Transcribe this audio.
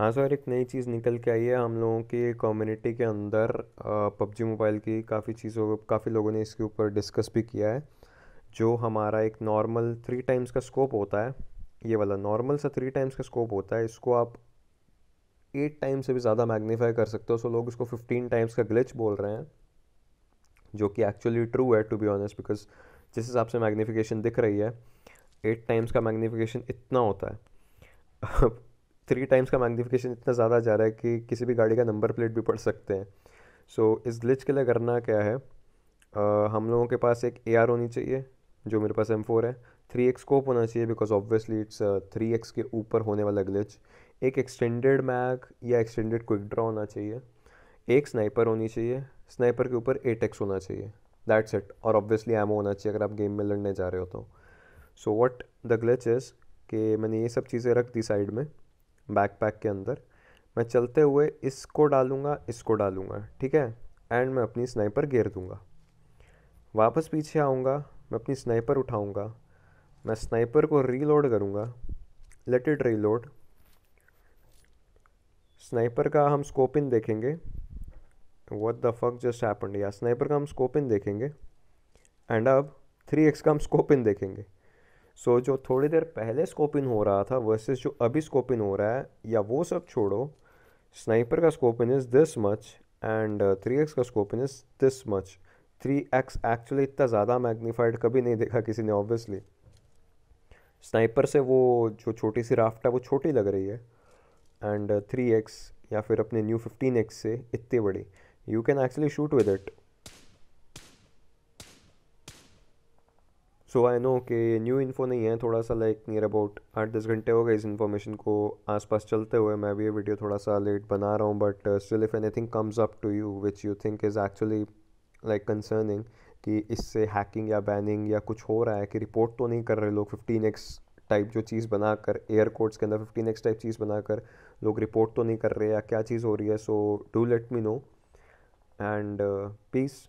हाँ सर, एक नई चीज़ निकल के आई है हम लोगों की कम्युनिटी के अंदर। पबजी मोबाइल की काफ़ी चीज़ों काफ़ी लोगों ने इसके ऊपर डिस्कस भी किया है, जो हमारा एक नॉर्मल थ्री टाइम्स का स्कोप होता है। ये वाला नॉर्मल सा थ्री टाइम्स का स्कोप होता है, इसको आप एट टाइम्स से भी ज़्यादा मैग्नीफाई कर सकते हो। सो लोग इसको फिफ्टीन टाइम्स का ग्लिच बोल रहे हैं, जो कि एक्चुअली ट्रू है टू बी ऑनेस्ट बिकॉज़ जिस हिसाब से मैग्नीफिकेशन दिख रही है एट टाइम्स का मैग्नीफिकेशन इतना होता है। थ्री टाइम्स का मैग्नीफिकेशन इतना ज़्यादा जा रहा है कि किसी भी गाड़ी का नंबर प्लेट भी पढ़ सकते हैं। सो so, इस ग्लिच के लिए करना क्या है? uh, हम लोगों के पास एक एआर होनी चाहिए जो मेरे पास एम फोर है। थ्री एक्स स्कोप होना चाहिए because obviously it's three x के ऊपर होने वाला ग्लिच एक एक्सटेंडेड मैग या एक्सटेंडेड क्विक ड्रॉ होना चाहिए। एक स्नाइपर होनी चाहिए। स्नाइपर के ऊपर एट एक्स होना चाहिए। दैट्स इट और ऑब्वियसली एमओ होना चाहिए अगर आप गेम में लड़ने जा रहे हो तो। So what the glitch is कि मैंने ये सब चीज़ें रख दी साइड में। बैकपैक के अंदर। मैं चलते हुए इसको डालूँगा इसको डालूँगा, ठीक है? एंड मैं अपनी स्नाइपर गेर दूँगा। वापस पीछे आऊँगा, मैं अपनी स्नाइपर उठाऊँगा, मैं स्नाइपर को रीलोड करूँगा। लेट इट रीलोड स्नाइपर का हम स्कोपिन देखेंगे। What the fuck just happen या स्नाइपर का हम स्कोपिन देखेंगे। एंड अब थ्री एक्स का हम स्कोपिन देखेंगे। सो so, जो थोड़ी देर पहले स्कोपिन हो रहा था वर्सेस जो अभी स्कोपिन हो रहा है या वो सब छोड़ो स्नाइपर का scoping is this much and three x का scoping is this much three x actually इतना ज़्यादा मैग्नीफाइड कभी नहीं देखा किसी ने ऑब्वियसली स्नाइपर से वो जो छोटी सी राफ्ट है वो छोटी लग रही है एंड थ्री एक्स या फिर अपने न्यू फिफ्टीन एक्स से इतनी बड़ी. You can actually shoot with it so I know कि न्यू इन्फो नहीं है, थोड़ा सा लाइक नियर अबाउट आठ दस घंटे हो गए इस इन्फॉर्मेशन को आसपास चलते हुए। मैं भी ये वीडियो थोड़ा सा लेट बना रहा हूँ but still if anything comes up to you which you think is actually like concerning कि इससे हैकिंग या बैनिंग या कुछ हो रहा है कि रिपोर्ट तो नहीं कर रहे लोग फिफ्टीन एक्स टाइप जो चीज़ बनाकर एयर कोड्स के अंदर फिफ्टीन एक्स टाइप चीज़ बनाकर लोग रिपोर्ट तो नहीं कर रहे या क्या चीज़ हो रही है। So do let me know and peace